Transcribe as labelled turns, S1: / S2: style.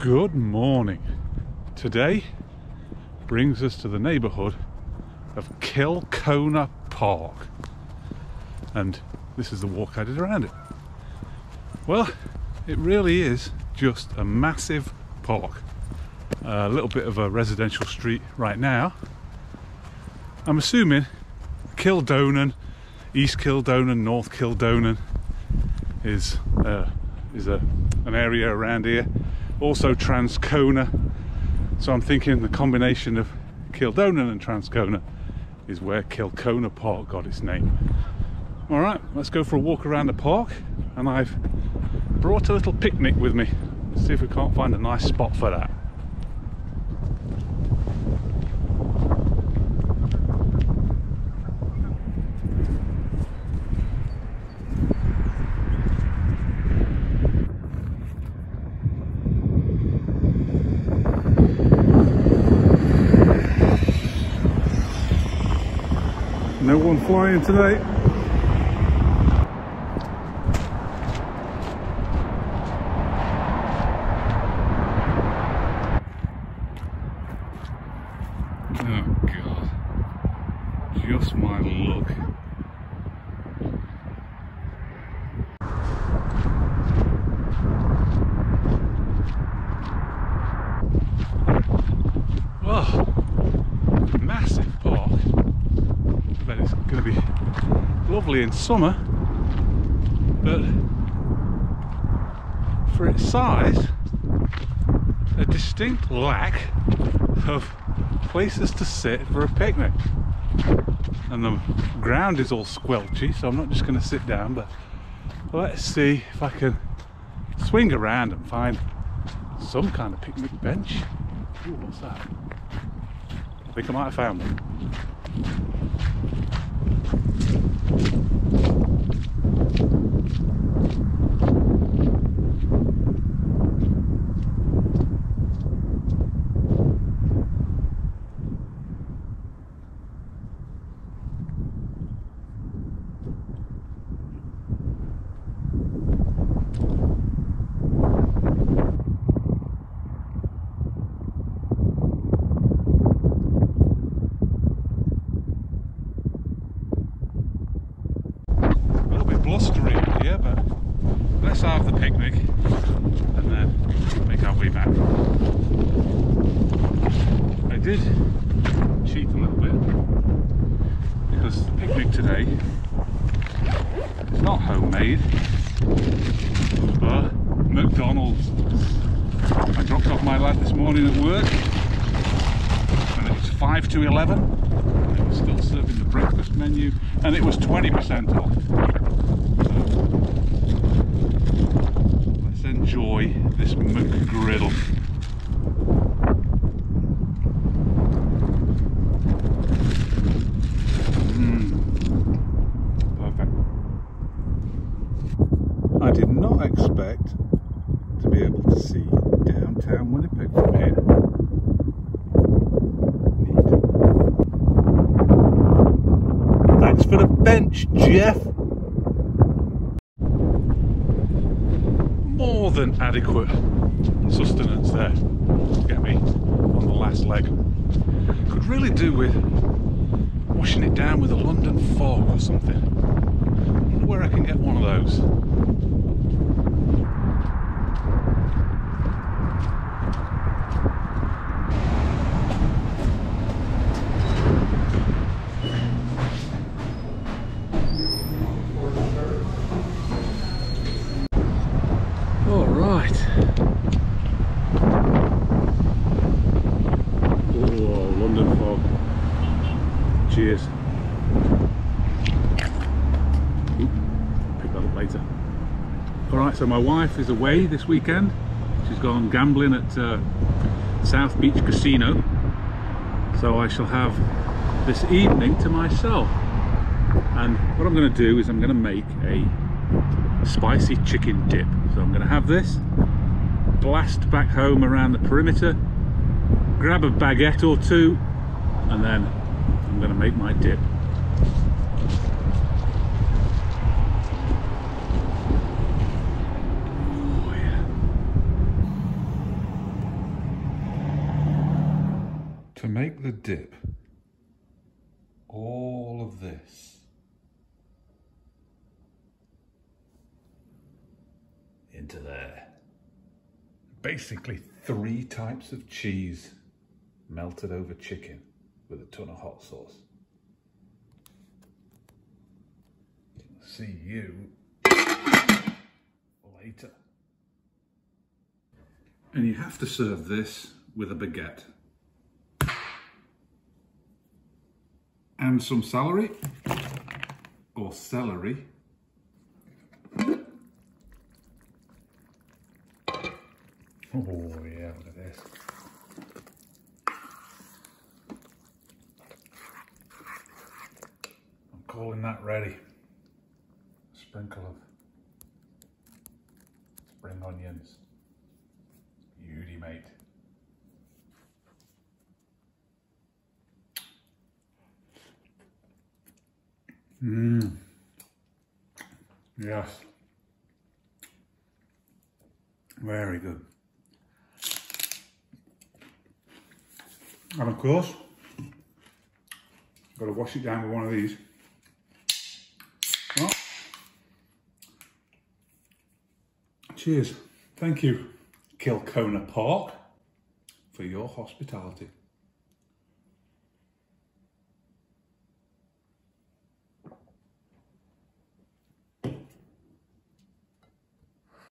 S1: Good morning. Today brings us to the neighbourhood of Kilcona Park. And this is the walk I did around it. Well, it really is just a massive park. A little bit of a residential street right now. I'm assuming Kildonan, East Kildonan, North Kildonan is uh, is a an area around here. Also Transcona. So I'm thinking the combination of Kildonan and Transcona is where Kilcona Park got its name. All right, let's go for a walk around the park, and I've brought a little picnic with me. See if we can't find a nice spot for that. Flying today. Oh god. Just my luck. Oh, massive park. I bet it's going to be lovely in summer, but for its size, a distinct lack of places to sit for a picnic. And the ground is all squelchy, so I'm not just going to sit down, but let's see if I can swing around and find some kind of picnic bench. Ooh, what's that? I think I might have found one. A little bit blustery up here, but let's have the picnic and then make our way back. I did cheat a little bit because the picnic today is not homemade, but McDonald's. I dropped off my lad this morning at work and it was 5 to 11 they were still serving the breakfast menu and it was 20% off. Let's enjoy this McGriddle. Mm. Perfect. I did not expect to be able to see downtown Winnipeg from here. Thanks for the bench, Jeff. Than adequate sustenance there to get me on the last leg. Could really do with washing it down with a London fog or something. wonder where I can get one of those. All right. Oh, London fog. Cheers. Oop, pick that up later. All so my wife is away this weekend. She's gone gambling at uh, South Beach Casino. So I shall have this evening to myself. And what I'm going to do is I'm going to make a spicy chicken dip. So I'm going to have this, blast back home around the perimeter, grab a baguette or two, and then I'm going to make my dip. Dip all of this into there. Basically three types of cheese melted over chicken with a ton of hot sauce. See you later. And you have to serve this with a baguette. And some celery or celery. Oh yeah, look at this. I'm calling that ready. A sprinkle of spring onions. Beauty, mate. Mmm. Yes. Very good. And of course, got to wash it down with one of these. Well, cheers. Thank you, Kilcona Park, for your hospitality.